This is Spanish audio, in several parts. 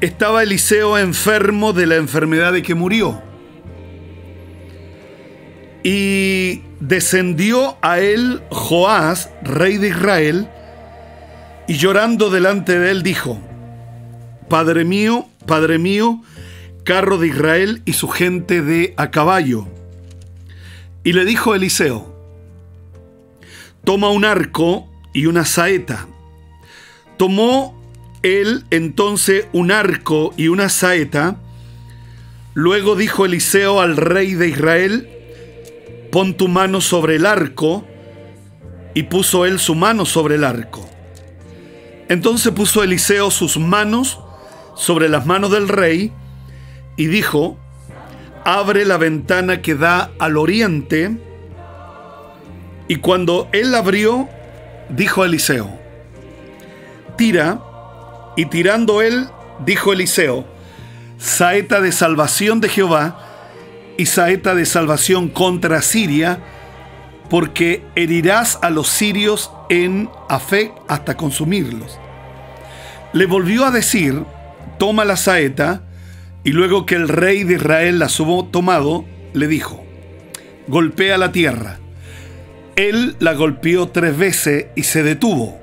estaba Eliseo enfermo de la enfermedad de que murió. Y descendió a él Joás, rey de Israel, y llorando delante de él dijo, Padre mío, Padre mío, carro de Israel y su gente de a caballo. Y le dijo Eliseo, toma un arco y una saeta. Tomó él entonces un arco y una saeta. Luego dijo Eliseo al rey de Israel, pon tu mano sobre el arco, y puso él su mano sobre el arco. Entonces puso Eliseo sus manos sobre las manos del rey, y dijo, abre la ventana que da al oriente, y cuando él abrió, dijo Eliseo, tira, y tirando él, dijo Eliseo, saeta de salvación de Jehová, y saeta de salvación contra Siria, porque herirás a los sirios en Afec hasta consumirlos. Le volvió a decir, toma la saeta, y luego que el rey de Israel la hubo tomado, le dijo, golpea la tierra. Él la golpeó tres veces y se detuvo.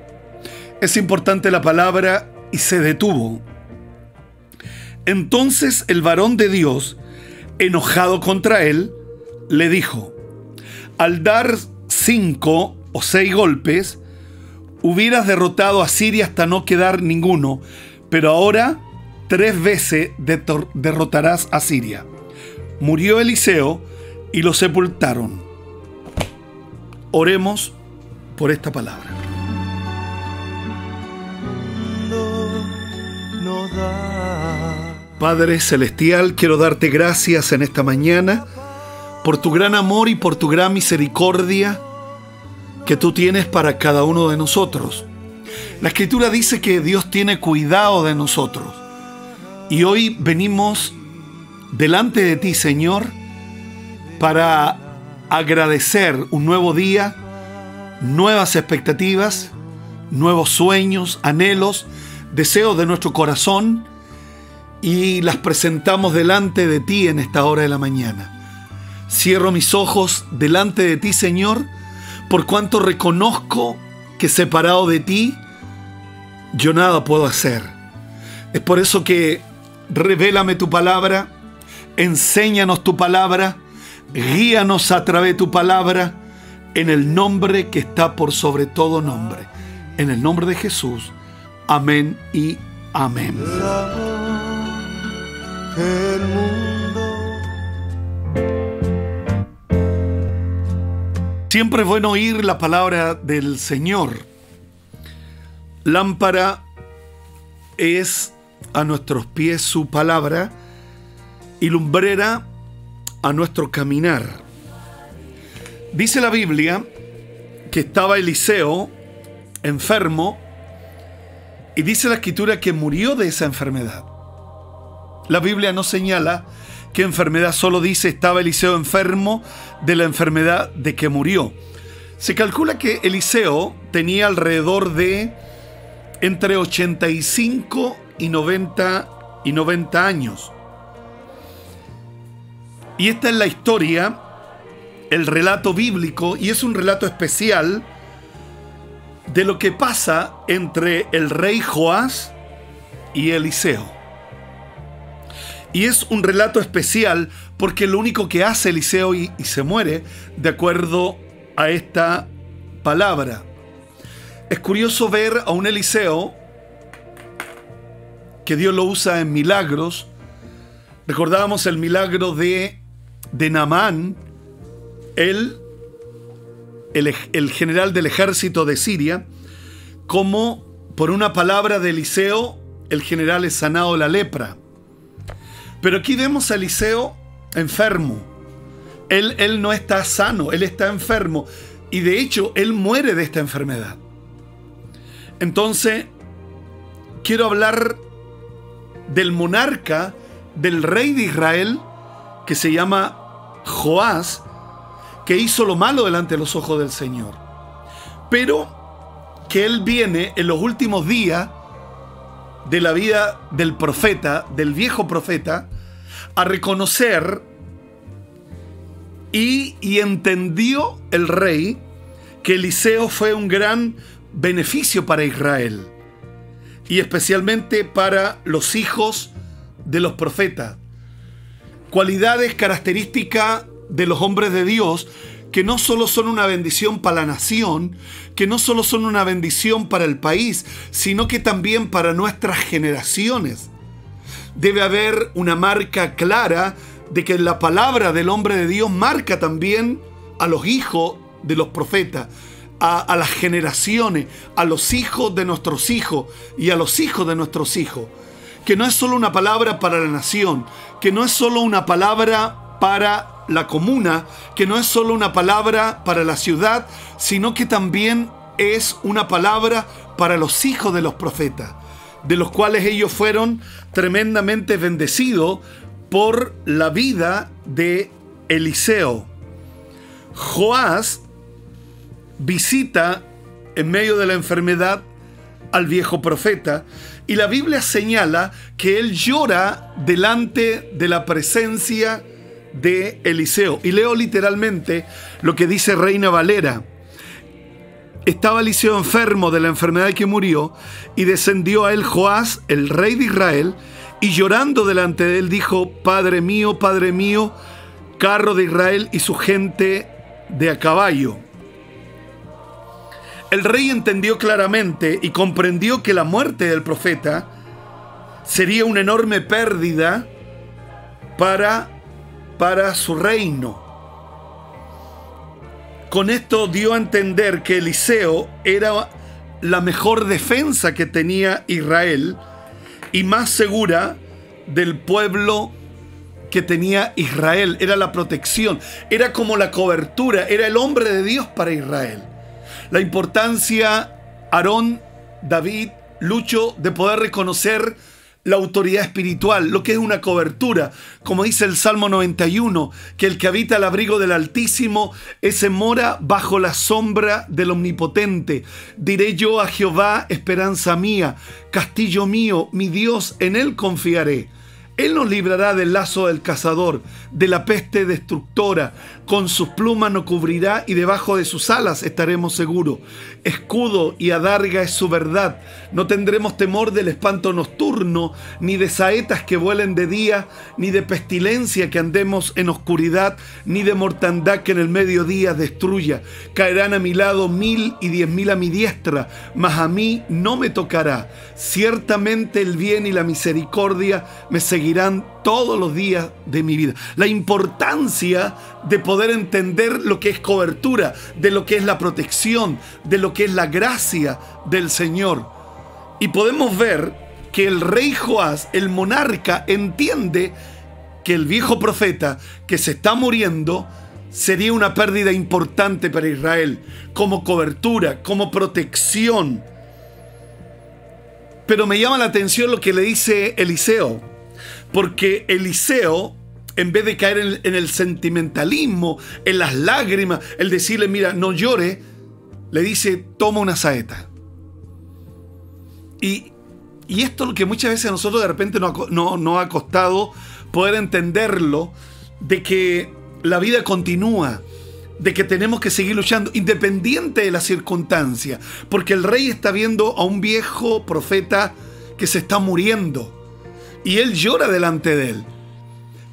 Es importante la palabra y se detuvo. Entonces el varón de Dios enojado contra él, le dijo, al dar cinco o seis golpes, hubieras derrotado a Siria hasta no quedar ninguno, pero ahora tres veces derrotarás a Siria. Murió Eliseo y lo sepultaron. Oremos por esta palabra. Padre Celestial, quiero darte gracias en esta mañana por tu gran amor y por tu gran misericordia que tú tienes para cada uno de nosotros. La escritura dice que Dios tiene cuidado de nosotros. Y hoy venimos delante de ti, Señor, para agradecer un nuevo día, nuevas expectativas, nuevos sueños, anhelos, deseos de nuestro corazón y las presentamos delante de ti en esta hora de la mañana. Cierro mis ojos delante de ti, Señor, por cuanto reconozco que separado de ti, yo nada puedo hacer. Es por eso que revélame tu palabra, enséñanos tu palabra, guíanos a través de tu palabra, en el nombre que está por sobre todo nombre. En el nombre de Jesús. Amén y amén. Siempre es bueno oír la palabra del Señor. Lámpara es a nuestros pies su palabra y lumbrera a nuestro caminar. Dice la Biblia que estaba Eliseo enfermo y dice la escritura que murió de esa enfermedad. La Biblia no señala qué enfermedad, solo dice estaba Eliseo enfermo de la enfermedad de que murió. Se calcula que Eliseo tenía alrededor de entre 85 y 90, y 90 años. Y esta es la historia, el relato bíblico, y es un relato especial de lo que pasa entre el rey Joás y Eliseo. Y es un relato especial porque lo único que hace Eliseo y, se muere de acuerdo a esta palabra. Es curioso ver a un Eliseo que Dios lo usa en milagros. Recordábamos el milagro de, de Naamán, él, el, general del ejército de Siria, como por una palabra de Eliseo, el general es sanado la lepra. Pero aquí vemos a Eliseo enfermo. Él, él no está sano, él está enfermo. Y de hecho, él muere de esta enfermedad. Entonces, quiero hablar del monarca, del rey de Israel, que se llama Joás, que hizo lo malo delante de los ojos del Señor. Pero que él viene en los últimos días de la vida del profeta, del viejo profeta, a reconocer y, y entendió el rey que Eliseo fue un gran beneficio para Israel y especialmente para los hijos de los profetas. Cualidades características de los hombres de Dios que no solo son una bendición para la nación, que no solo son una bendición para el país, sino que también para nuestras generaciones. Debe haber una marca clara de que la palabra del hombre de Dios marca también a los hijos de los profetas, a, las generaciones, a los hijos de nuestros hijos y a los hijos de nuestros hijos. Que no es solo una palabra para la nación, que no es solo una palabra para la comuna, que no es solo una palabra para la ciudad, sino que también es una palabra para los hijos de los profetas, de los cuales ellos fueron tremendamente bendecidos por la vida de Eliseo. Joás visita en medio de la enfermedad al viejo profeta y la Biblia señala que él llora delante de la presencia de Eliseo. Y leo literalmente lo que dice Reina Valera. Estaba Eliseo enfermo de la enfermedad que murió y descendió a él Joás, el rey de Israel, y llorando delante de él dijo, Padre mío, Padre mío, carro de Israel y su gente de a caballo. El rey entendió claramente y comprendió que la muerte del profeta sería una enorme pérdida para, para su reino. Con esto dio a entender que Eliseo era la mejor defensa que tenía Israel y más segura del pueblo que tenía Israel. Era la protección, era como la cobertura, era el hombre de Dios para Israel la importancia, Aarón, David, Lucho, de poder reconocer la autoridad espiritual, lo que es una cobertura, como dice el Salmo 91, que el que habita el abrigo del Altísimo, ese mora bajo la sombra del Omnipotente. Diré yo a Jehová, esperanza mía, castillo mío, mi Dios, en él confiaré. Él nos librará del lazo del cazador, de la peste destructora. Con sus plumas nos cubrirá y debajo de sus alas estaremos seguros. Escudo y adarga es su verdad. No tendremos temor del espanto nocturno, ni de saetas que vuelen de día, ni de pestilencia que andemos en oscuridad, ni de mortandad que en el mediodía destruya. Caerán a mi lado mil y diez mil a mi diestra, mas a mí no me tocará. Ciertamente el bien y la misericordia me seguirán todos los días de mi vida. La importancia de poder entender lo que es cobertura, de lo que es la protección, de lo que es la gracia del Señor. Y podemos ver que el rey Joás, el monarca, entiende que el viejo profeta que se está muriendo sería una pérdida importante para Israel, como cobertura, como protección. Pero me llama la atención lo que le dice Eliseo. Porque Eliseo, en vez de caer en, el sentimentalismo, en las lágrimas, el decirle, mira, no llore, le dice, toma una saeta. Y, esto es lo que muchas veces a nosotros de repente nos no, ha costado poder entenderlo, de que la vida continúa, de que tenemos que seguir luchando independiente de la circunstancia, porque el rey está viendo a un viejo profeta que se está muriendo y él llora delante de él.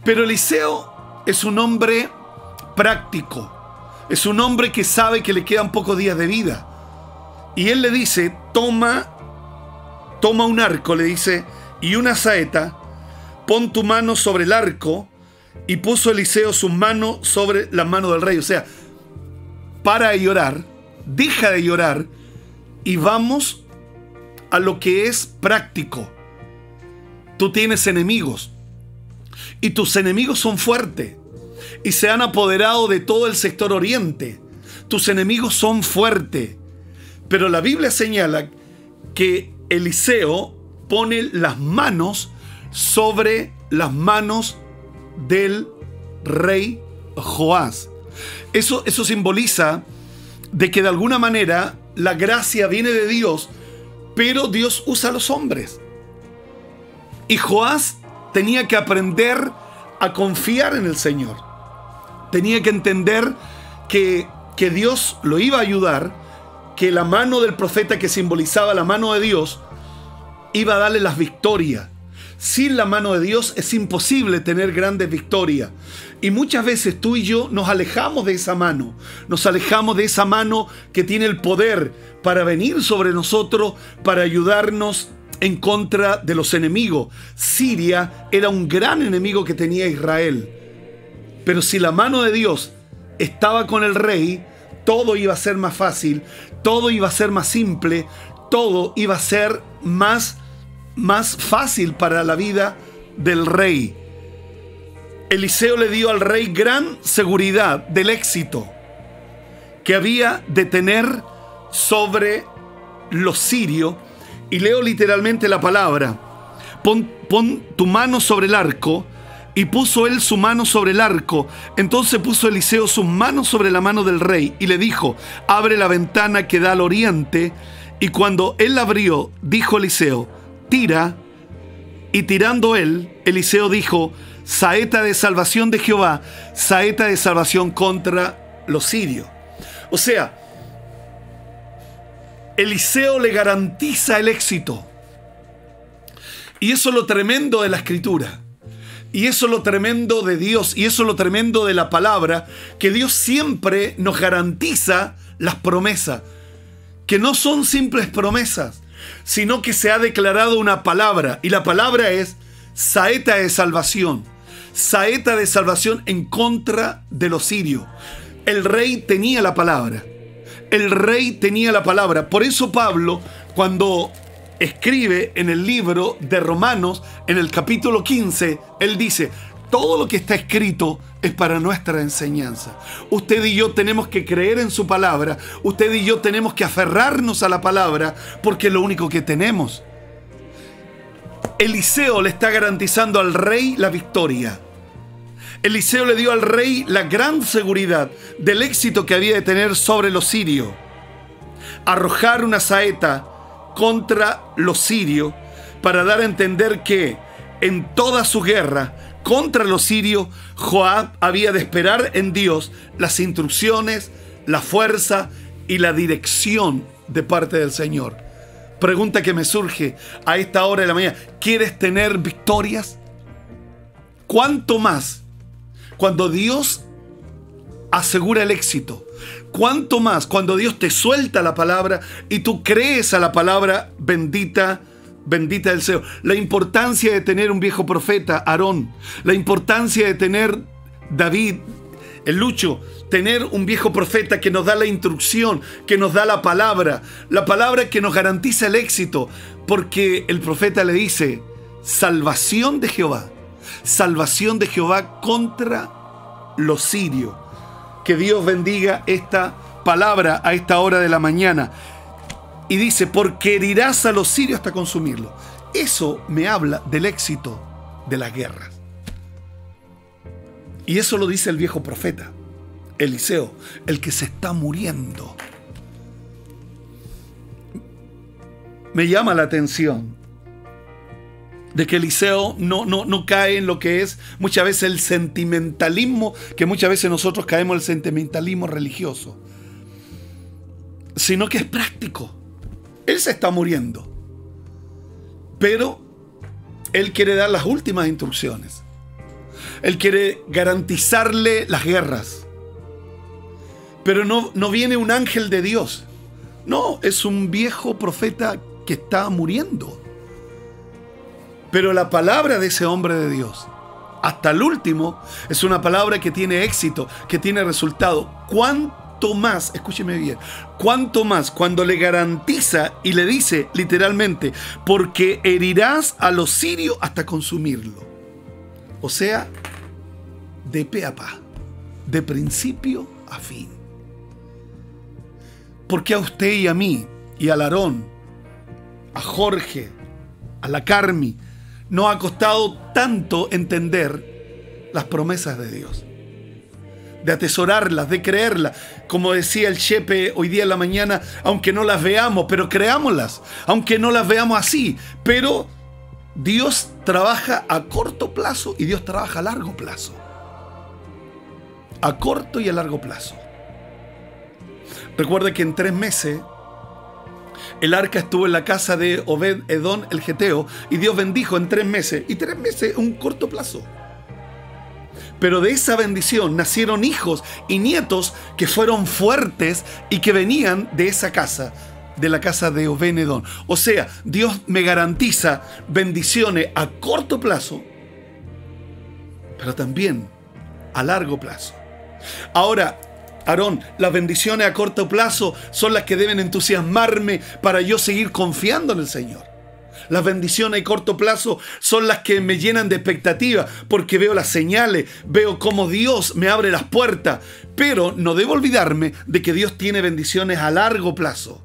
Pero Eliseo es un hombre práctico, es un hombre que sabe que le quedan pocos días de vida. Y él le dice, toma, toma un arco, le dice, y una saeta, pon tu mano sobre el arco, y puso Eliseo su mano sobre la mano del rey. O sea, para de llorar, deja de llorar, y vamos a lo que es práctico. Tú tienes enemigos y tus enemigos son fuertes y se han apoderado de todo el sector oriente. Tus enemigos son fuertes. Pero la Biblia señala que Eliseo pone las manos sobre las manos del rey Joás. Eso, eso simboliza de que de alguna manera la gracia viene de Dios, pero Dios usa a los hombres. Y Joás tenía que aprender a confiar en el Señor. Tenía que entender que, que Dios lo iba a ayudar, que la mano del profeta que simbolizaba la mano de Dios iba a darle las victorias. Sin la mano de Dios es imposible tener grandes victorias. Y muchas veces tú y yo nos alejamos de esa mano, nos alejamos de esa mano que tiene el poder para venir sobre nosotros, para ayudarnos en contra de los enemigos. Siria era un gran enemigo que tenía Israel. Pero si la mano de Dios estaba con el rey, todo iba a ser más fácil, todo iba a ser más simple, todo iba a ser más, más fácil para la vida del rey. Eliseo le dio al rey gran seguridad del éxito que había de tener sobre los sirios y leo literalmente la palabra, pon, tu mano sobre el arco, y puso él su mano sobre el arco. Entonces puso Eliseo su mano sobre la mano del rey y le dijo, abre la ventana que da al oriente. Y cuando él la abrió, dijo Eliseo, tira. Y tirando él, Eliseo dijo, saeta de salvación de Jehová, saeta de salvación contra los sirios. O sea, Eliseo le garantiza el éxito. Y eso es lo tremendo de la escritura. Y eso es lo tremendo de Dios. Y eso es lo tremendo de la palabra. Que Dios siempre nos garantiza las promesas. Que no son simples promesas. Sino que se ha declarado una palabra. Y la palabra es saeta de salvación. Saeta de salvación en contra de los sirios. El rey tenía la palabra el rey tenía la palabra. Por eso Pablo, cuando escribe en el libro de Romanos, en el capítulo 15, él dice, todo lo que está escrito es para nuestra enseñanza. Usted y yo tenemos que creer en su palabra, usted y yo tenemos que aferrarnos a la palabra, porque es lo único que tenemos. Eliseo le está garantizando al rey la victoria. Eliseo le dio al rey la gran seguridad del éxito que había de tener sobre los sirios. Arrojar una saeta contra los sirios para dar a entender que en toda su guerra contra los sirios, Joab había de esperar en Dios las instrucciones, la fuerza y la dirección de parte del Señor. Pregunta que me surge a esta hora de la mañana, ¿quieres tener victorias? ¿Cuánto más cuando Dios asegura el éxito. Cuanto más cuando Dios te suelta la palabra y tú crees a la palabra bendita, bendita del Señor. La importancia de tener un viejo profeta, Aarón. La importancia de tener David, el Lucho, tener un viejo profeta que nos da la instrucción, que nos da la palabra, la palabra que nos garantiza el éxito, porque el profeta le dice, salvación de Jehová salvación de Jehová contra los sirios. Que Dios bendiga esta palabra a esta hora de la mañana. Y dice, porque herirás a los sirios hasta consumirlos. Eso me habla del éxito de las guerras. Y eso lo dice el viejo profeta, Eliseo, el que se está muriendo. Me llama la atención de que Eliseo no, no, no cae en lo que es muchas veces el sentimentalismo, que muchas veces nosotros caemos en el sentimentalismo religioso, sino que es práctico. Él se está muriendo, pero él quiere dar las últimas instrucciones. Él quiere garantizarle las guerras. Pero no, no viene un ángel de Dios. No, es un viejo profeta que está muriendo. Pero la palabra de ese hombre de Dios, hasta el último, es una palabra que tiene éxito, que tiene resultado. ¿Cuánto más, escúcheme bien, cuánto más cuando le garantiza y le dice literalmente, porque herirás a los sirios hasta consumirlo? O sea, de pe a pa, de principio a fin. Porque a usted y a mí, y a Larón, a Jorge, a la Carmi, nos ha costado tanto entender las promesas de Dios. De atesorarlas, de creerlas. Como decía el Chepe hoy día en la mañana, aunque no las veamos, pero creámoslas. Aunque no las veamos así, pero Dios trabaja a corto plazo y Dios trabaja a largo plazo. A corto y a largo plazo. Recuerda que en tres meses el arca estuvo en la casa de Obed Edón el Geteo y Dios bendijo en tres meses. Y tres meses es un corto plazo. Pero de esa bendición nacieron hijos y nietos que fueron fuertes y que venían de esa casa, de la casa de Obed Edón. O sea, Dios me garantiza bendiciones a corto plazo, pero también a largo plazo. Ahora, Aarón, las bendiciones a corto plazo son las que deben entusiasmarme para yo seguir confiando en el Señor. Las bendiciones a corto plazo son las que me llenan de expectativa porque veo las señales, veo cómo Dios me abre las puertas, pero no debo olvidarme de que Dios tiene bendiciones a largo plazo.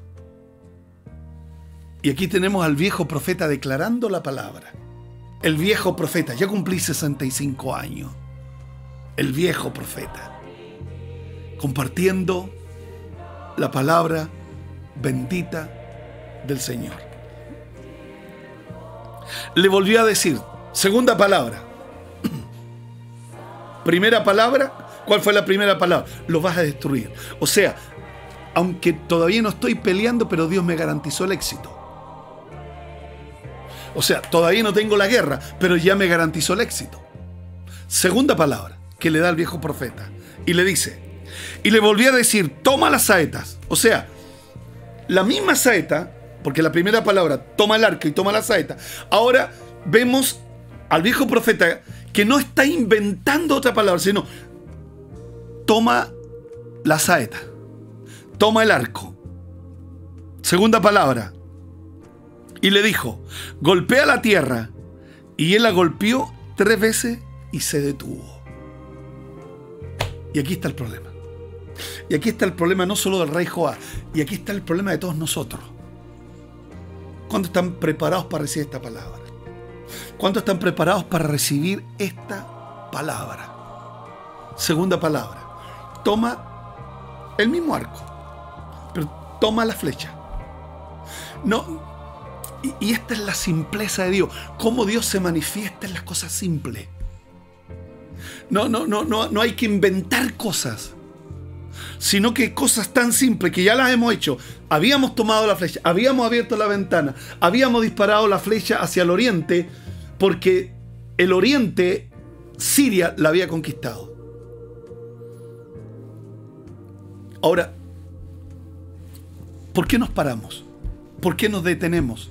Y aquí tenemos al viejo profeta declarando la palabra. El viejo profeta, ya cumplí 65 años. El viejo profeta compartiendo la palabra bendita del Señor. Le volvió a decir, segunda palabra. Primera palabra, ¿cuál fue la primera palabra? Lo vas a destruir. O sea, aunque todavía no estoy peleando, pero Dios me garantizó el éxito. O sea, todavía no tengo la guerra, pero ya me garantizó el éxito. Segunda palabra que le da el viejo profeta. Y le dice, y le volví a decir, toma las saetas. O sea, la misma saeta, porque la primera palabra, toma el arco y toma la saeta. Ahora vemos al viejo profeta que no está inventando otra palabra, sino toma la saeta, toma el arco. Segunda palabra. Y le dijo, golpea la tierra. Y él la golpeó tres veces y se detuvo. Y aquí está el problema. Y aquí está el problema no solo del rey Joá, y aquí está el problema de todos nosotros. ¿Cuántos están preparados para recibir esta palabra? ¿Cuántos están preparados para recibir esta palabra? Segunda palabra. Toma el mismo arco, pero toma la flecha. No, y, esta es la simpleza de Dios. Cómo Dios se manifiesta en las cosas simples. No, no, no, no, no hay que inventar cosas sino que cosas tan simples que ya las hemos hecho. Habíamos tomado la flecha, habíamos abierto la ventana, habíamos disparado la flecha hacia el oriente, porque el oriente, Siria, la había conquistado. Ahora, ¿por qué nos paramos? ¿Por qué nos detenemos?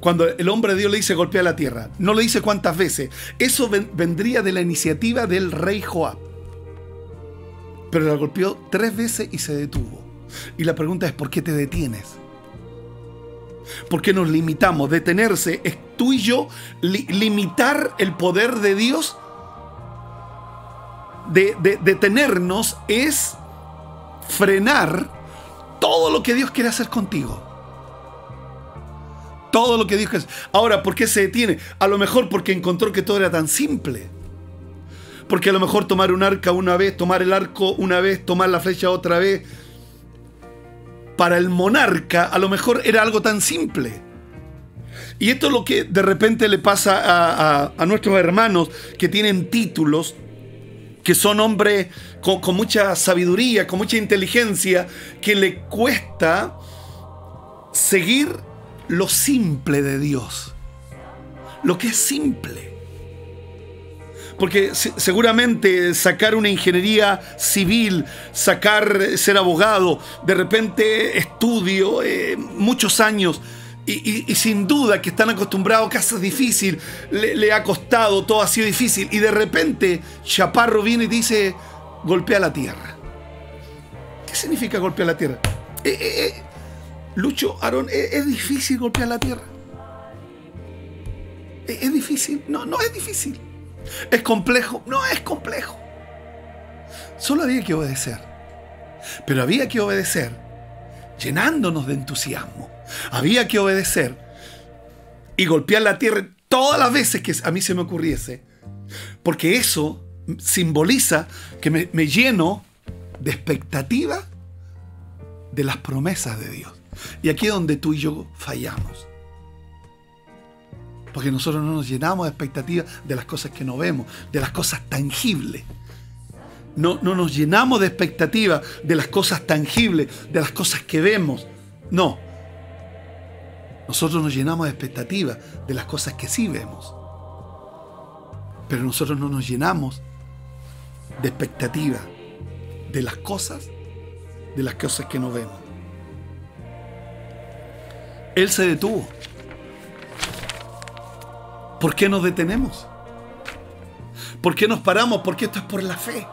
Cuando el hombre de Dios le dice golpea la tierra, no le dice cuántas veces. Eso vendría de la iniciativa del rey Joab pero la golpeó tres veces y se detuvo. Y la pregunta es, ¿por qué te detienes? ¿Por qué nos limitamos? Detenerse es tú y yo limitar el poder de Dios. De, detenernos es frenar todo lo que Dios quiere hacer contigo. Todo lo que Dios quiere hacer. Ahora, ¿por qué se detiene? A lo mejor porque encontró que todo era tan simple. Porque a lo mejor tomar un arca una vez, tomar el arco una vez, tomar la flecha otra vez, para el monarca a lo mejor era algo tan simple. Y esto es lo que de repente le pasa a, nuestros hermanos que tienen títulos, que son hombres con, con, mucha sabiduría, con mucha inteligencia, que le cuesta seguir lo simple de Dios. Lo que es simple. Porque seguramente sacar una ingeniería civil, sacar ser abogado, de repente estudio, eh, muchos años, y, sin duda que están acostumbrados a casas difíciles, le, ha costado, todo ha sido difícil, y de repente Chaparro viene y dice, golpea la tierra. ¿Qué significa golpear la tierra? Eh, eh, Lucho, Aaron, ¿es, difícil golpear la tierra? ¿Es difícil? No, no es difícil. ¿Es complejo? No es complejo. Solo había que obedecer. Pero había que obedecer llenándonos de entusiasmo. Había que obedecer y golpear la tierra todas las veces que a mí se me ocurriese. Porque eso simboliza que me, lleno de expectativa de las promesas de Dios. Y aquí es donde tú y yo fallamos. Porque nosotros no nos llenamos de expectativas de las cosas que no vemos, de las cosas tangibles. No, no nos llenamos de expectativas de las cosas tangibles, de las cosas que vemos. No. Nosotros nos llenamos de expectativas de las cosas que sí vemos. Pero nosotros no nos llenamos de expectativas de las cosas, de las cosas que no vemos. Él se detuvo. ¿Por qué nos detenemos? ¿Por qué nos paramos? Porque esto es por la fe.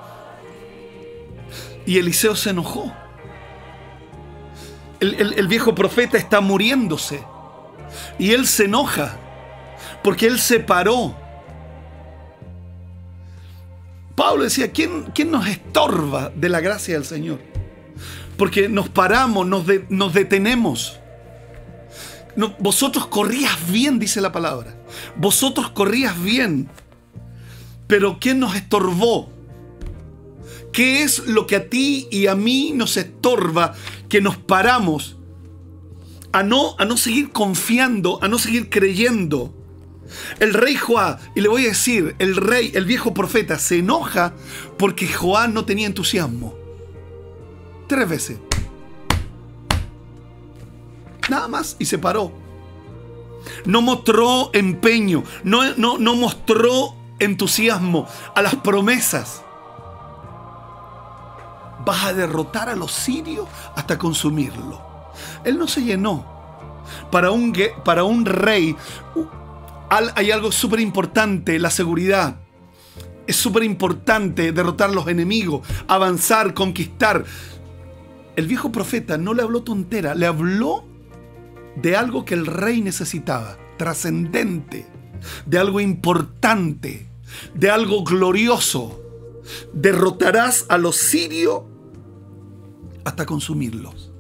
Y Eliseo se enojó. El, el, viejo profeta está muriéndose. Y él se enoja. Porque él se paró. Pablo decía, ¿quién, quién nos estorba de la gracia del Señor? Porque nos paramos, nos, nos detenemos. Vosotros corrías bien, dice la palabra. Vosotros corrías bien. Pero ¿quién nos estorbó? ¿Qué es lo que a ti y a mí nos estorba que nos paramos a no, a no seguir confiando, a no seguir creyendo? El rey Joá, y le voy a decir, el rey, el viejo profeta, se enoja porque Joá no tenía entusiasmo. Tres veces. Nada más y se paró. No mostró empeño, no, no, no mostró entusiasmo a las promesas. Vas a derrotar a los sirios hasta consumirlo. Él no se llenó. Para un, para un rey hay algo súper importante, la seguridad. Es súper importante derrotar a los enemigos, avanzar, conquistar. El viejo profeta no le habló tontera, le habló de algo que el rey necesitaba, trascendente, de algo importante, de algo glorioso. Derrotarás a los sirios hasta consumirlos.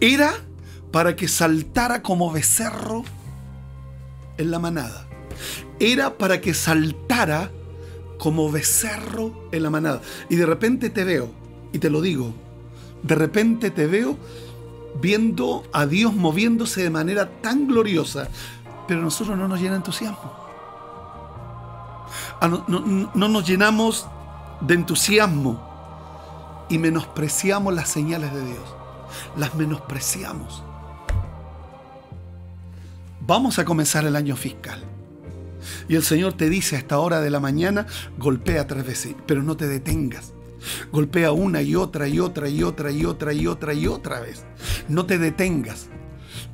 Era para que saltara como becerro en la manada. Era para que saltara como becerro en la manada. Y de repente te veo, y te lo digo, de repente te veo viendo a Dios moviéndose de manera tan gloriosa, pero a nosotros no nos llena entusiasmo. No, no nos llenamos de entusiasmo y menospreciamos las señales de Dios. Las menospreciamos. Vamos a comenzar el año fiscal. Y el Señor te dice a esta hora de la mañana, golpea tres veces, pero no te detengas. Golpea una y otra y otra y otra y otra y otra y otra vez. No te detengas.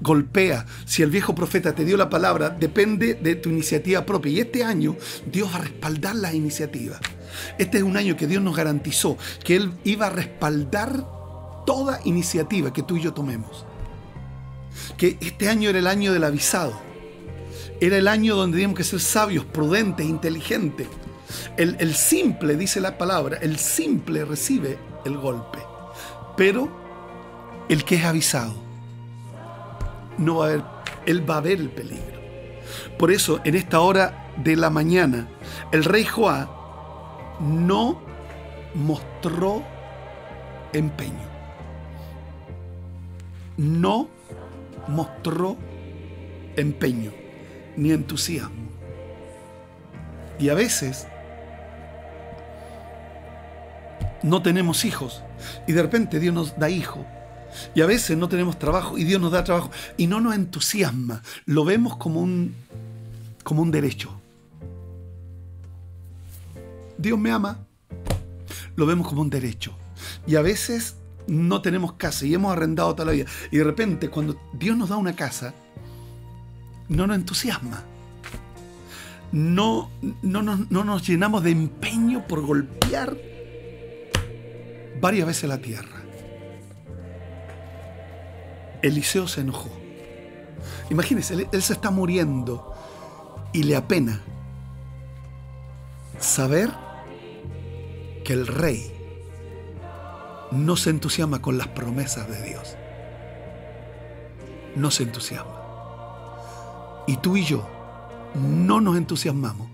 Golpea. Si el viejo profeta te dio la palabra, depende de tu iniciativa propia. Y este año Dios va a respaldar las iniciativas. Este es un año que Dios nos garantizó que Él iba a respaldar toda iniciativa que tú y yo tomemos. Que este año era el año del avisado. Era el año donde teníamos que ser sabios, prudentes, inteligentes el, simple, dice la palabra, el simple recibe el golpe. Pero el que es avisado, no va a ver, él va a ver el peligro. Por eso, en esta hora de la mañana, el rey Joá no mostró empeño. No mostró empeño ni entusiasmo. Y a veces no tenemos hijos y de repente Dios nos da hijos. Y a veces no tenemos trabajo y Dios nos da trabajo y no nos entusiasma. Lo vemos como un, como un derecho. Dios me ama. Lo vemos como un derecho. Y a veces no tenemos casa y hemos arrendado toda la vida. Y de repente cuando Dios nos da una casa, no nos entusiasma. No, no, no nos llenamos de empeño por golpear varias veces la tierra. Eliseo se enojó. Imagínense, él, se está muriendo y le apena saber que el rey no se entusiasma con las promesas de Dios. No se entusiasma. Y tú y yo no nos entusiasmamos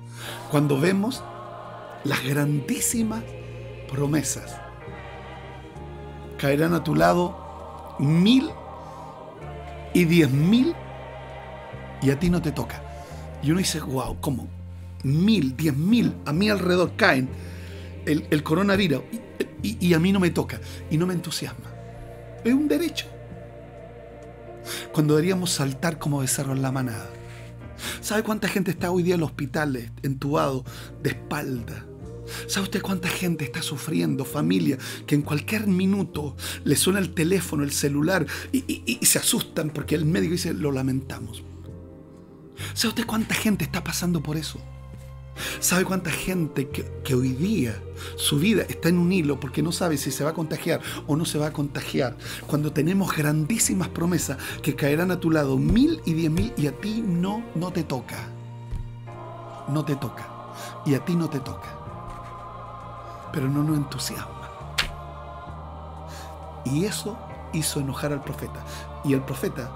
cuando vemos las grandísimas promesas caerán a tu lado mil y diez mil y a ti no te toca. Y uno dice, wow, ¿cómo? Mil, diez mil a mi alrededor caen el, coronavirus y, y a mí no me toca y no me entusiasma. Es un derecho. Cuando deberíamos saltar como becerro en la manada. ¿Sabe cuánta gente está hoy día en los hospitales, entubado, de espalda? ¿Sabe usted cuánta gente está sufriendo, familia, que en cualquier minuto le suena el teléfono, el celular y, se asustan porque el médico dice, lo lamentamos? ¿Sabe usted cuánta gente está pasando por eso? ¿Sabe cuánta gente que, hoy día su vida está en un hilo porque no sabe si se va a contagiar o no se va a contagiar? Cuando tenemos grandísimas promesas que caerán a tu lado mil y diez mil y a ti no, no te toca. No te toca. Y a ti no te toca. Pero no nos entusiasma. Y eso hizo enojar al profeta. Y el profeta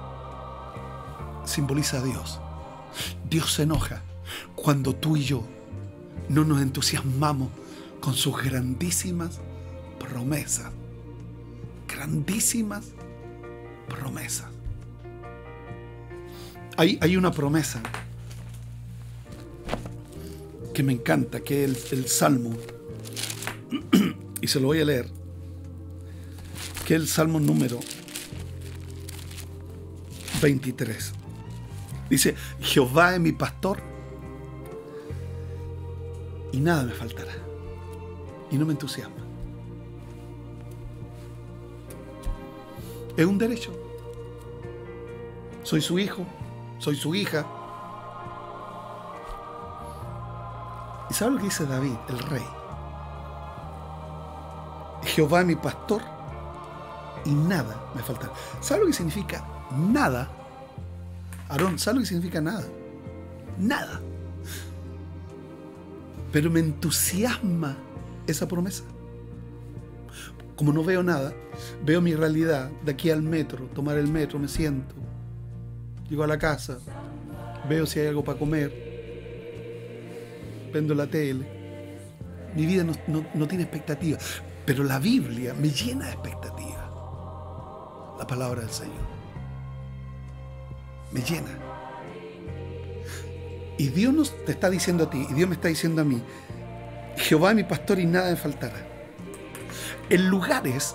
simboliza a Dios. Dios se enoja cuando tú y yo no nos entusiasmamos con sus grandísimas promesas. Grandísimas promesas. Hay, hay una promesa que me encanta, que es el, Salmo, y se lo voy a leer, que es el Salmo número 23. Dice, Jehová es mi pastor y nada me faltará. Y no me entusiasma. Es un derecho. Soy su hijo, soy su hija. ¿Y sabe lo que dice David, el rey? Jehová mi pastor y nada me faltará. ¿Sabe lo que significa nada? Aarón, ¿sabe lo que significa nada? Nada. Pero me entusiasma esa promesa. Como no veo nada, veo mi realidad de aquí al metro, tomar el metro, me siento, llego a la casa, veo si hay algo para comer, vendo la tele. Mi vida no, tiene expectativa, pero la Biblia me llena de expectativa. La palabra del Señor. Me llena. Y Dios nos te está diciendo a ti, y Dios me está diciendo a mí, Jehová mi pastor y nada me faltará. En lugares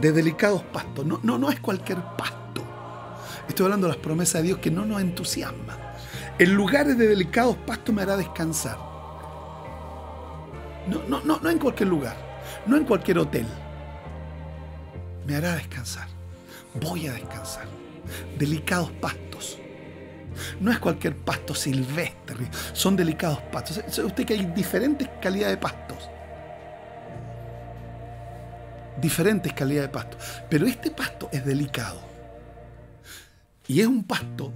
de delicados pastos, no, no, no es cualquier pasto. Estoy hablando de las promesas de Dios que no nos entusiasman. En lugares de delicados pastos me hará descansar. No, no, no, no en cualquier lugar, no en cualquier hotel. Me hará descansar. Voy a descansar. Delicados pastos. No es cualquier pasto silvestre, son delicados pastos. ¿Sabe usted que hay diferentes calidades de pastos? Diferentes calidades de pastos. Pero este pasto es delicado. Y es un pasto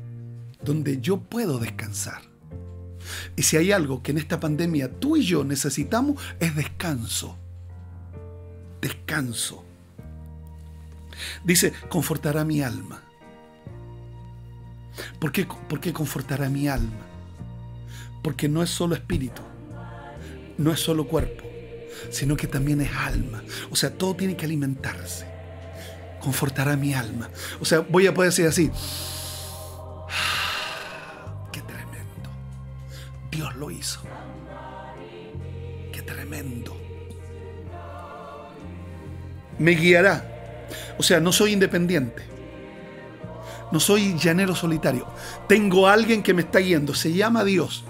donde yo puedo descansar. Y si hay algo que en esta pandemia tú y yo necesitamos es descanso. Descanso. Dice, confortará mi alma. ¿Por qué, ¿Por qué confortará mi alma? Porque no es solo espíritu, no es solo cuerpo, sino que también es alma. O sea, todo tiene que alimentarse. Confortará mi alma. O sea, voy a poder decir así. Lo hizo. Qué tremendo. Me guiará. O sea, no soy independiente. No soy llanero solitario. Tengo a alguien que me está guiando. Se llama Dios.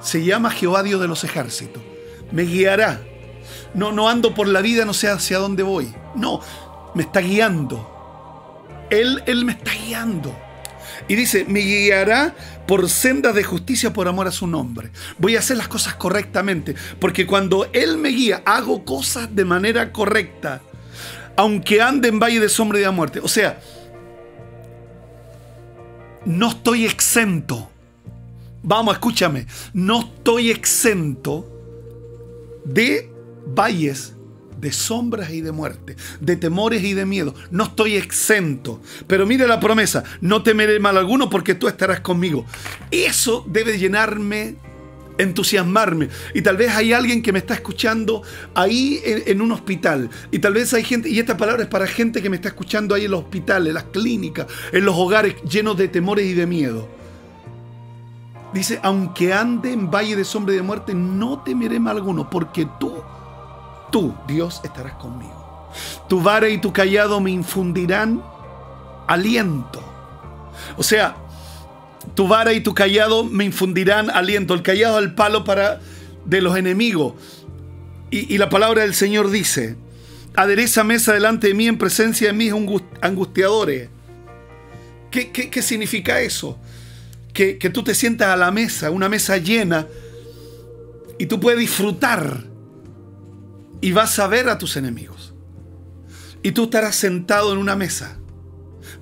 Se llama Jehová Dios de los ejércitos. Me guiará. No, no ando por la vida, no sé hacia dónde voy. No, me está guiando. Él, él me está guiando. Y dice, me guiará por sendas de justicia por amor a su nombre. Voy a hacer las cosas correctamente, porque cuando Él me guía, hago cosas de manera correcta, aunque ande en valle de sombra y de muerte. O sea, no estoy exento. Vamos, escúchame, no estoy exento de valles de sombras y de muerte, de temores y de miedo. No estoy exento. Pero mire la promesa, no temeré mal alguno porque tú estarás conmigo. Eso debe llenarme entusiasmarme. Y tal vez hay alguien que me está escuchando ahí en, un hospital. Y tal vez hay gente, y esta palabra es para gente que me está escuchando ahí en los hospitales, en las clínicas, en los hogares llenos de temores y de miedo. Dice, aunque ande en valle de sombra y de muerte, no temeré mal alguno, porque tú, tú, Dios, estarás conmigo. Tu vara y tu callado me infundirán aliento. O sea, tu vara y tu callado me infundirán aliento. El callado al palo para de los enemigos. Y, la palabra del Señor dice, adereza mesa delante de mí en presencia de mis angustiadores. ¿Qué, qué, significa eso? Que, que tú te sientas a la mesa, una mesa llena, y tú puedes disfrutar y vas a ver a tus enemigos. Y tú estarás sentado en una mesa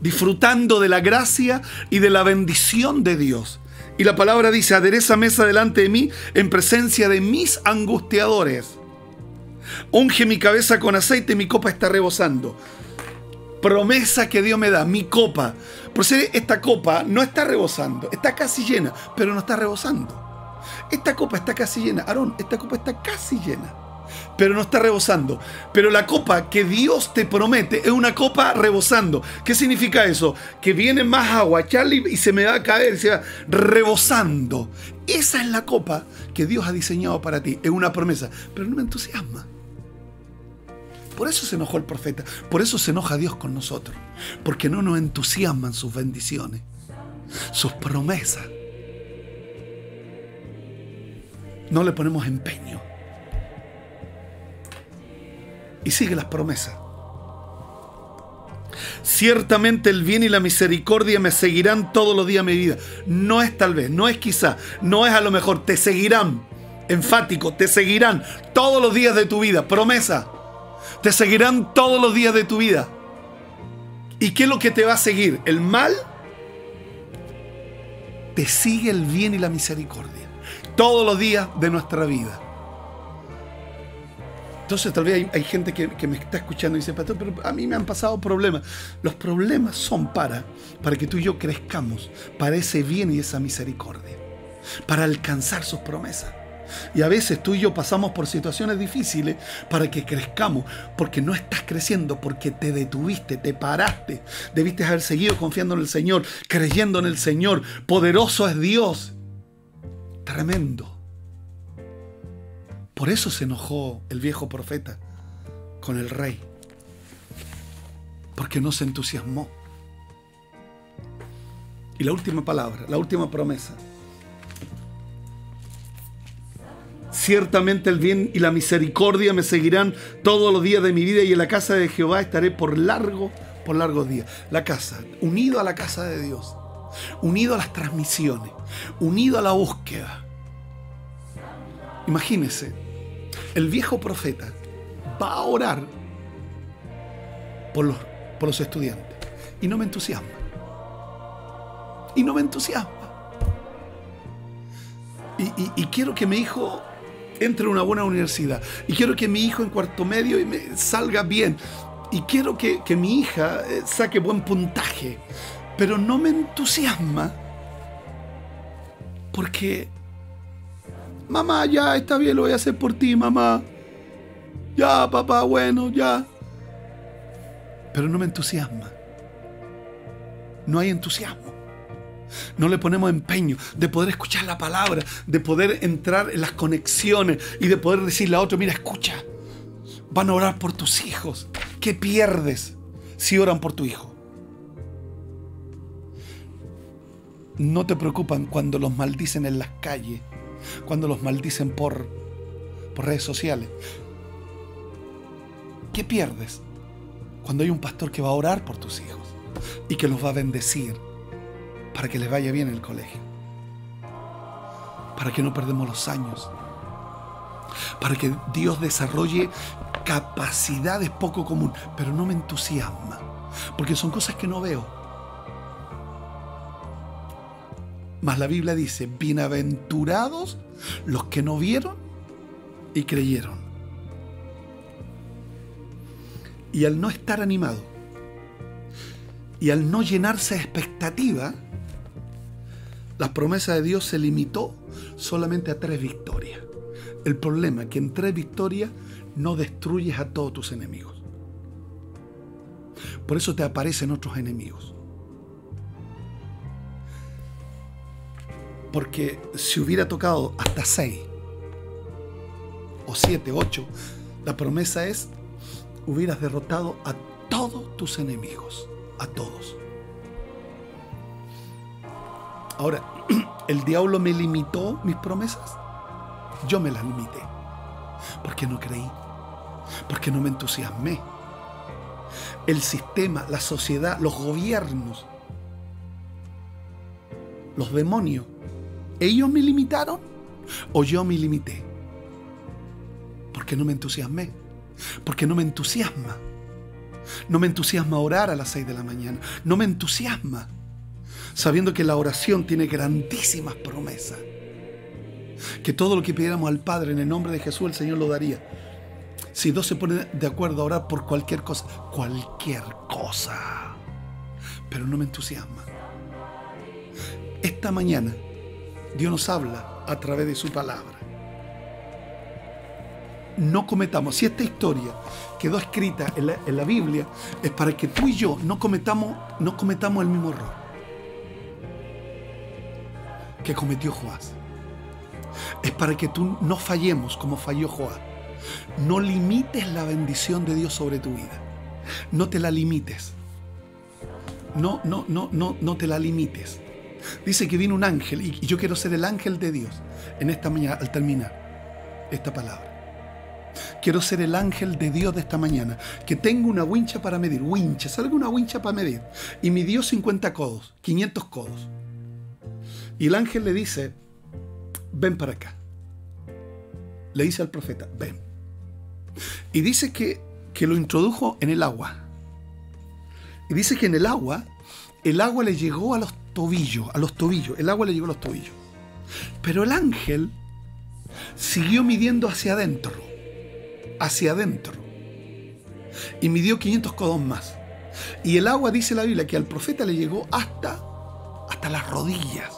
disfrutando de la gracia y de la bendición de Dios. Y la palabra dice, adereza mesa delante de mí en presencia de mis angustiadores. Unge mi cabeza con aceite, mi copa está rebosando. Promesa que Dios me da, mi copa. Por ser esta copa no está rebosando, está casi llena, pero no está rebosando. Esta copa está casi llena. Aarón, esta copa está casi llena pero no está rebosando. Pero la copa que Dios te promete es una copa rebosando. ¿Qué significa eso? Que viene más agua, Charlie, y se me va a caer, se va rebosando. Esa es la copa que Dios ha diseñado para ti. Es una promesa, pero no me entusiasma. Por eso se enojó el profeta, por eso se enoja Dios con nosotros, porque no nos entusiasman sus bendiciones, sus promesas. No le ponemos empeño y sigue las promesas. Ciertamente el bien y la misericordia me seguirán todos los días de mi vida. No es tal vez, no es quizá, no es a lo mejor, te seguirán. Enfático, te seguirán todos los días de tu vida. Promesa. Te seguirán todos los días de tu vida. ¿Y qué es lo que te va a seguir? ¿El mal? Te sigue el bien y la misericordia. Todos los días de nuestra vida. Entonces tal vez hay, gente que, me está escuchando y dice, pastor, pero a mí me han pasado problemas. Los problemas son para, para que tú y yo crezcamos, para ese bien y esa misericordia, para alcanzar sus promesas. Y a veces tú y yo pasamos por situaciones difíciles para que crezcamos, porque no estás creciendo, porque te detuviste, te paraste. Debiste haber seguido confiando en el Señor, creyendo en el Señor. Poderoso es Dios. Tremendo. Por eso se enojó el viejo profeta con el rey, porque no se entusiasmó. Y la última palabra, la última promesa. Ciertamente el bien y la misericordia me seguirán todos los días de mi vida y en la casa de Jehová estaré por largo, por largos días. La casa, unido a la casa de Dios, unido a las transmisiones, unido a la búsqueda. Imagínese, el viejo profeta va a orar por los, estudiantes y no me entusiasma. Y no me entusiasma. Y, quiero que mi hijo entre a una buena universidad. Y quiero que mi hijo en cuarto medio me salga bien. Y quiero que, que mi hija eh, saque buen puntaje. Pero no me entusiasma porque Mamá, ya está bien, lo voy a hacer por ti, mamá. Ya, papá, bueno, ya. Pero no me entusiasma. No hay entusiasmo. No le ponemos empeño de poder escuchar la palabra, de poder entrar en las conexiones y de poder decirle a otro, mira, escucha, van a orar por tus hijos. ¿Qué pierdes si oran por tu hijo? No te preocupan cuando los maldicen en las calles cuando los maldicen por, por redes sociales. ¿Qué pierdes cuando hay un pastor que va a orar por tus hijos y que los va a bendecir para que les vaya bien en el colegio? Para que no perdemos los años. Para que Dios desarrolle capacidades poco comunes. Pero no me entusiasma. Porque son cosas que no veo Mas la Biblia dice, bienaventurados los que no vieron y creyeron. Y al no estar animado y al no llenarse de expectativa, la promesa de Dios se limitó solamente a tres victorias. El problema es que en tres victorias no destruyes a todos tus enemigos. Por eso te aparecen otros enemigos. Porque si hubiera tocado hasta seis, o siete, ocho, la promesa es, hubieras derrotado a todos tus enemigos, a todos. Ahora, ¿el diablo me limitó mis promesas? Yo me las limité. Porque no creí. Porque no me entusiasmé. El sistema, la sociedad, los gobiernos, los demonios, ¿ellos me limitaron o yo me limité? Porque no me entusiasmé. Porque no me entusiasma. No me entusiasma orar a las 6 de la mañana. No me entusiasma sabiendo que la oración tiene grandísimas promesas. Que todo lo que pidiéramos al Padre en el nombre de Jesús, el Señor lo daría. Si dos se ponen de acuerdo a orar por cualquier cosa, cualquier cosa, pero no me entusiasma. Esta mañana Dios nos habla a través de su palabra. No cometamos, si esta historia quedó escrita en la, Biblia, es para que tú y yo no cometamos, no cometamos el mismo error que cometió Joás. Es para que tú no fallemos como falló Joás. No limites la bendición de Dios sobre tu vida. No te la limites. No, no, no, no, no te la limites. Dice que vino un ángel y yo quiero ser el ángel de Dios en esta mañana al terminar esta palabra. Quiero ser el ángel de Dios de esta mañana, que tengo una wincha para medir, wincha, salga una wincha para medir. Y midió 50 codos, 500 codos. Y el ángel le dice, ven para acá. Le dice al profeta, ven. Y dice que, que lo introdujo en el agua. Y dice que en el agua, el agua le llegó a los tobillos, a los tobillos, el agua le llegó a los tobillos. Pero el ángel siguió midiendo hacia adentro, hacia adentro. Y midió 500 codos más. Y el agua, dice la Biblia, que al profeta le llegó hasta, hasta las rodillas.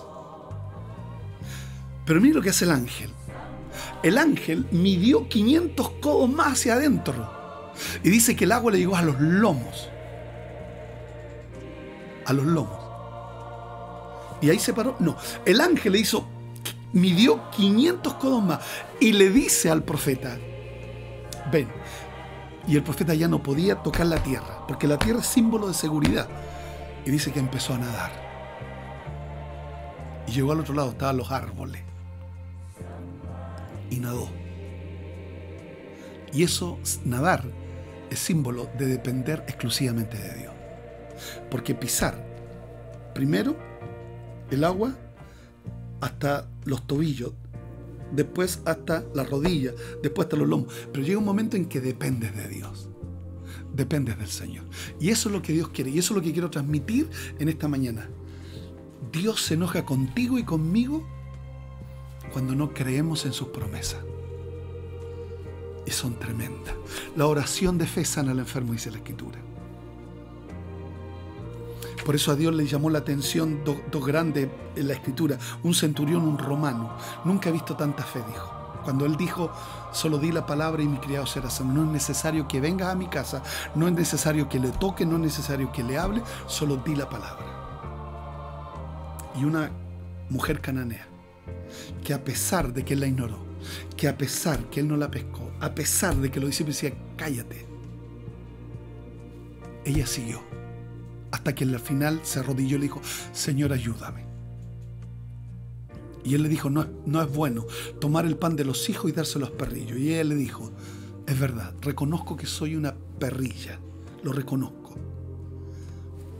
Pero mire lo que hace el ángel. El ángel midió 500 codos más hacia adentro. Y dice que el agua le llegó a los lomos. A los lomos. Y ahí se paró. No, el ángel le hizo, midió 500 codos más. Y le dice al profeta, ven. Y el profeta ya no podía tocar la tierra, porque la tierra es símbolo de seguridad. Y dice que empezó a nadar. Y llegó al otro lado, estaban los árboles y nadó. Y eso, nadar, es símbolo de depender exclusivamente de Dios. Porque pisar, primero, el agua hasta los tobillos, después hasta las rodillas, después hasta los lomos. Pero llega un momento en que dependes de Dios. Dependes del Señor. Y eso es lo que Dios quiere. Y eso es lo que quiero transmitir en esta mañana. Dios se enoja contigo y conmigo cuando no creemos en sus promesas. Y son tremendas. La oración de fe sana al enfermo, dice la Escritura. Por eso a Dios le llamó la atención dos grandes en la Escritura, un centurión, un romano. Nunca he visto tanta fe, dijo. Cuando él dijo, solo di la palabra y mi criado será sano. No es necesario que vengas a mi casa, no es necesario que le toque, no es necesario que le hable, solo di la palabra. Y una mujer cananea que a pesar de que él la ignoró, que a pesar que él no la pescó, a pesar de que los discípulos decían, cállate, ella siguió. Hasta que al final se arrodilló y le dijo, Señor, ayúdame. Y él le dijo, no, es bueno tomar el pan de los hijos y dárselo a los perrillos. Y ella le dijo, es verdad, reconozco que soy una perrilla, lo reconozco.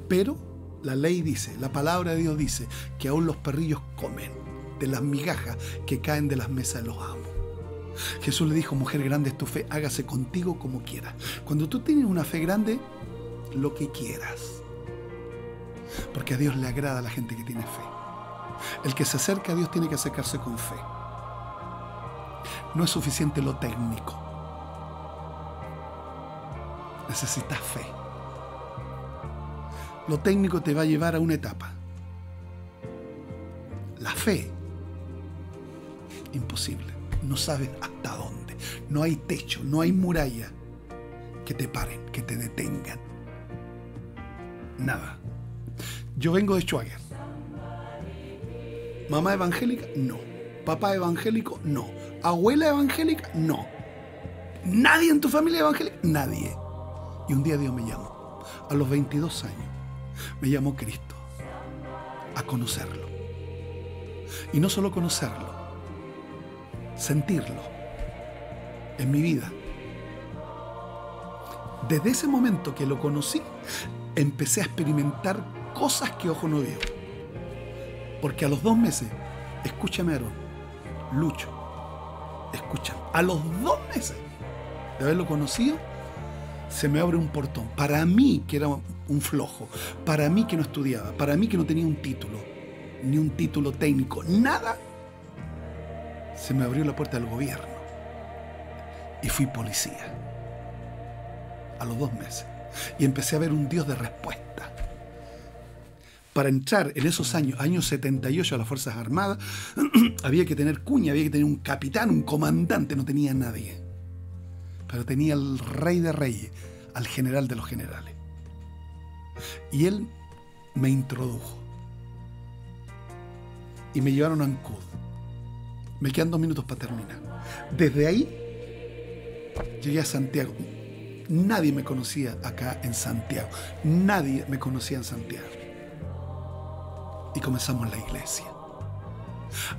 Pero la ley dice, la palabra de Dios dice, que aún los perrillos comen de las migajas que caen de las mesas de los amos. Jesús le dijo, mujer grande es tu fe, hágase contigo como quieras. Cuando tú tienes una fe grande, lo que quieras. Porque a Dios le agrada a la gente que tiene fe. El que se acerca a Dios tiene que acercarse con fe. No es suficiente lo técnico. Necesitas fe. Lo técnico te va a llevar a una etapa fe, imposible. No sabes hasta dónde. No hay techo, no hay muralla que te paren, que te detengan. Nada. Yo vengo de Schwager. ¿Mamá evangélica? No. ¿Papá evangélico? No. ¿Abuela evangélica? No. ¿Nadie en tu familia evangélica? Nadie. Y un día Dios me llamó. A los 22 años. Me llamó Cristo. A conocerlo. Y no solo conocerlo. Sentirlo. En mi vida. Desde ese momento que lo conocí, empecé a experimentar cosas que ojo no vio. Porque a los dos meses, escúchame Aaron, Lucho, escúchame, a los dos meses de haberlo conocido, se me abre un portón. Para mí que era un flojo, para mí que no estudiaba, para mí que no tenía un título, ni un título técnico, nada, se me abrió la puerta del gobierno. Y fui policía. A los dos meses. Y empecé a ver un Dios de respuesta para entrar en esos años, años 78 a las Fuerzas Armadas, había que tener cuña, había que tener un capitán, un comandante, no tenía nadie. Pero tenía al rey de reyes, al general de los generales. Y él me introdujo. Y me llevaron a Ancud. Me quedan dos minutos para terminar. Desde ahí llegué a Santiago. Nadie me conocía acá en Santiago. Nadie me conocía en Santiago y comenzamos la iglesia.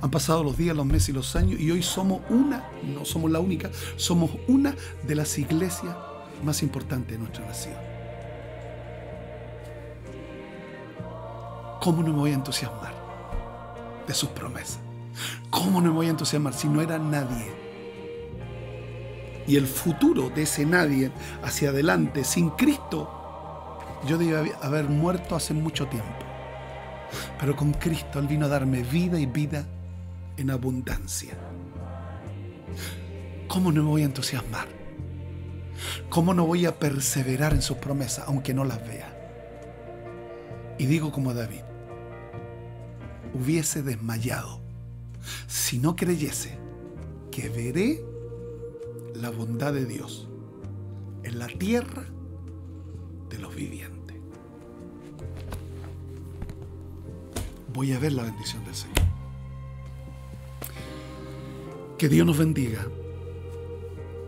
Han pasado los días, los meses y los años y hoy somos una, no somos la única, somos una de las iglesias más importantes de nuestra nación. ¿Cómo no me voy a entusiasmar de sus promesas? ¿Cómo no me voy a entusiasmar si no era nadie? Y el futuro de ese nadie hacia adelante, sin Cristo, yo debía haber muerto hace mucho tiempo. Pero con Cristo Él vino a darme vida y vida en abundancia. ¿Cómo no me voy a entusiasmar? ¿Cómo no voy a perseverar en sus promesas aunque no las vea? Y digo como David, hubiese desmayado si no creyese que veré la bondad de Dios en la tierra de los vivientes. Voy a ver la bendición del Señor. Que Dios nos bendiga.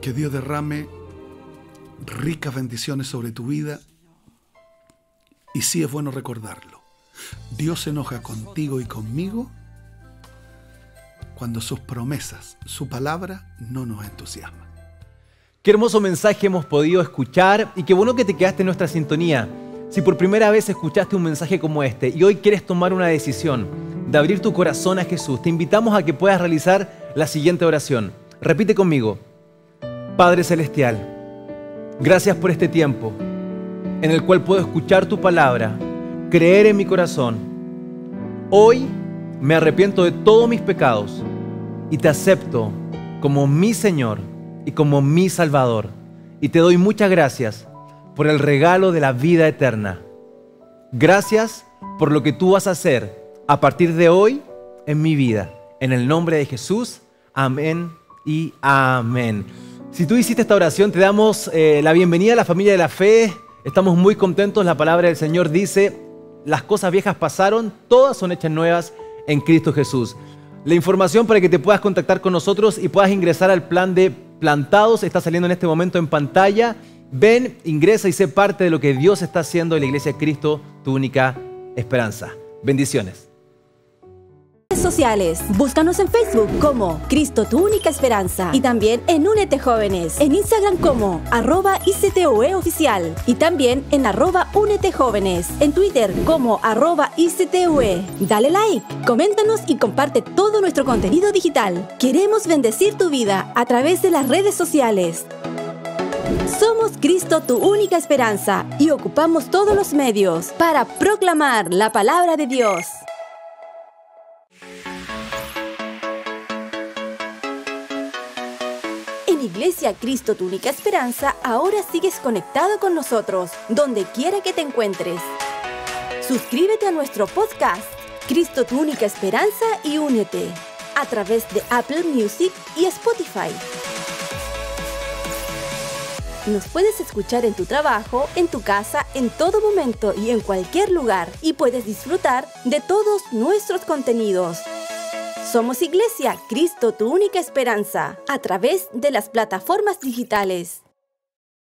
Que Dios derrame ricas bendiciones sobre tu vida. Y sí es bueno recordarlo. Dios se enoja contigo y conmigo cuando sus promesas, su palabra no nos entusiasma. Qué hermoso mensaje hemos podido escuchar y qué bueno que te quedaste en nuestra sintonía. Si por primera vez escuchaste un mensaje como este y hoy quieres tomar una decisión de abrir tu corazón a Jesús, te invitamos a que puedas realizar la siguiente oración. Repite conmigo. Padre Celestial, gracias por este tiempo en el cual puedo escuchar tu palabra, creer en mi corazón. Hoy me arrepiento de todos mis pecados y te acepto como mi Señor y como mi Salvador. Y te doy muchas gracias por el regalo de la vida eterna. Gracias por lo que tú vas a hacer a partir de hoy en mi vida. En el nombre de Jesús, amén y amén. Si tú hiciste esta oración, te damos eh, la bienvenida a la familia de la fe. Estamos muy contentos. La palabra del Señor dice, las cosas viejas pasaron, todas son hechas nuevas en Cristo Jesús. La información para que te puedas contactar con nosotros y puedas ingresar al plan de plantados está saliendo en este momento en pantalla. Ven, ingresa y sé parte de lo que Dios está haciendo en la Iglesia de Cristo, tu única esperanza. Bendiciones. Sociales. Búscanos en Facebook como Cristo tu única esperanza y también en Únete Jóvenes, en Instagram como arroba ICTUE oficial y también en arroba Únete Jóvenes, en Twitter como arroba ICTUE. Dale like, coméntanos y comparte todo nuestro contenido digital. Queremos bendecir tu vida a través de las redes sociales. Somos Cristo tu única esperanza y ocupamos todos los medios para proclamar la palabra de Dios. En Iglesia Cristo tu única esperanza, ahora sigues conectado con nosotros, donde quiera que te encuentres. Suscríbete a nuestro podcast Cristo tu única esperanza y únete a través de Apple Music y Spotify. Nos puedes escuchar en tu trabajo, en tu casa, en todo momento y en cualquier lugar y puedes disfrutar de todos nuestros contenidos. Somos Iglesia, Cristo, tu única esperanza, a través de las plataformas digitales.